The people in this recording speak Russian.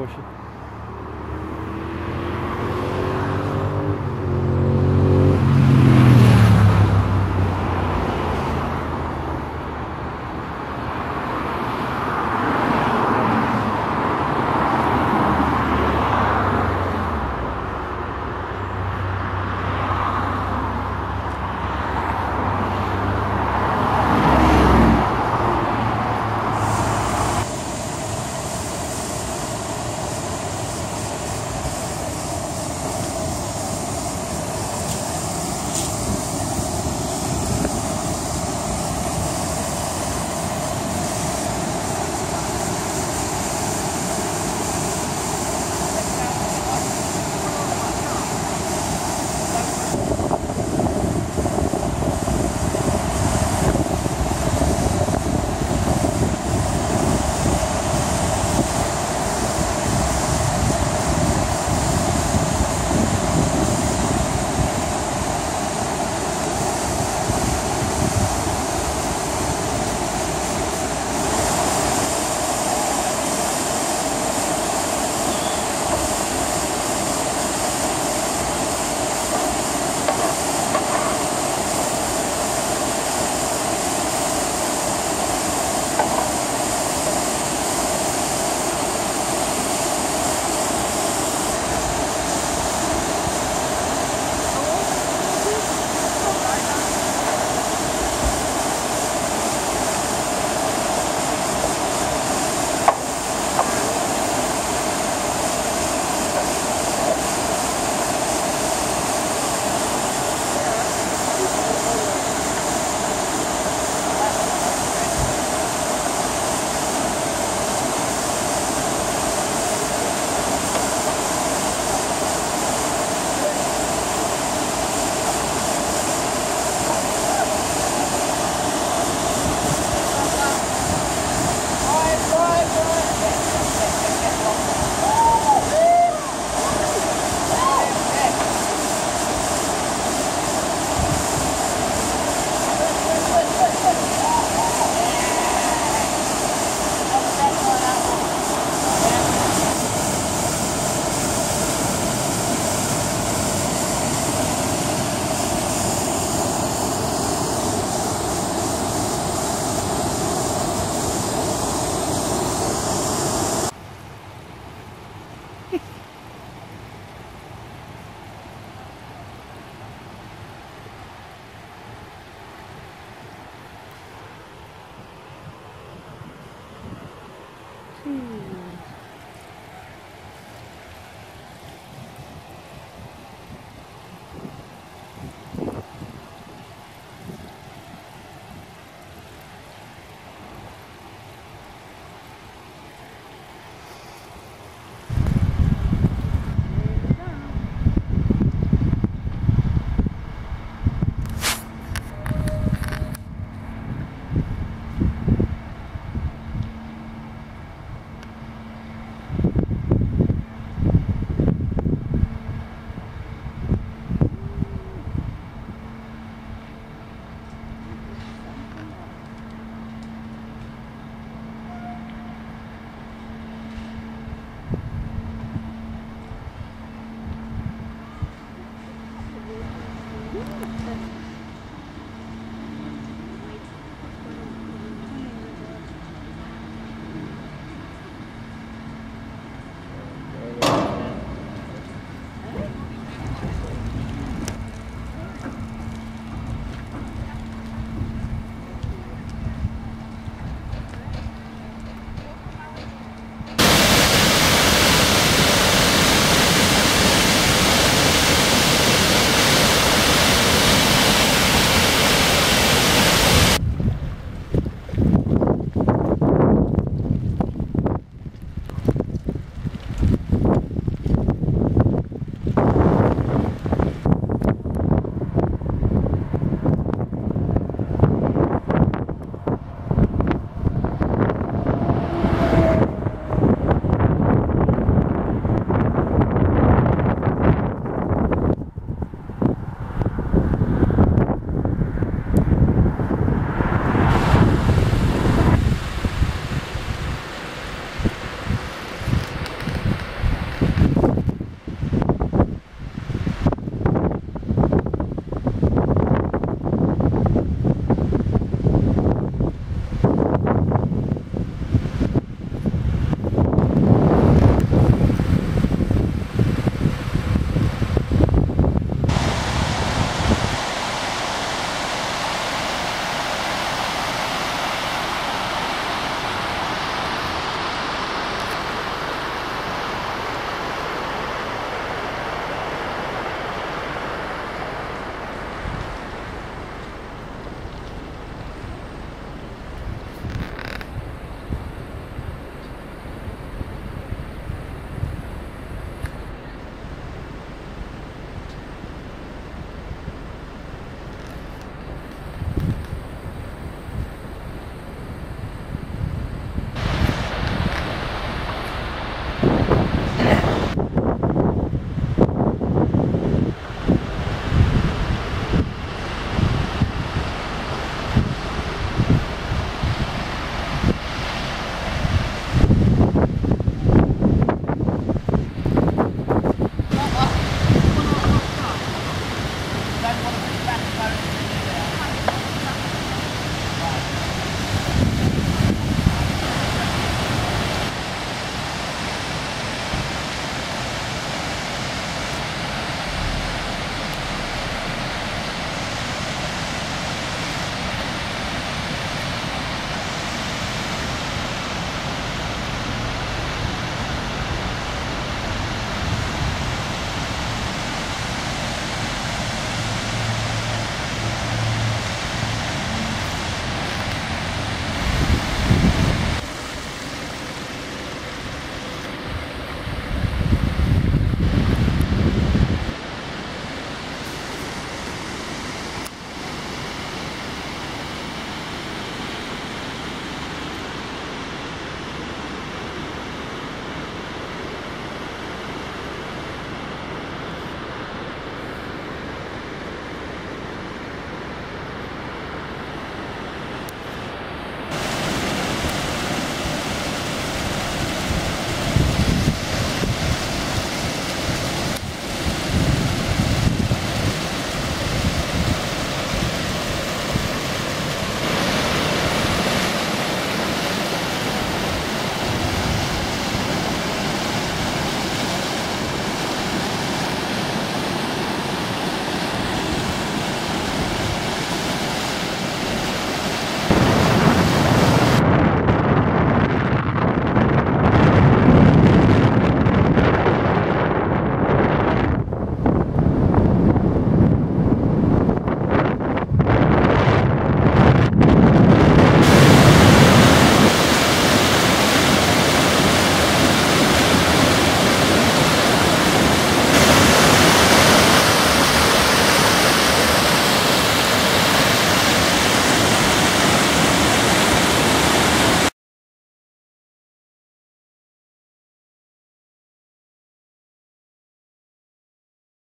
площадь.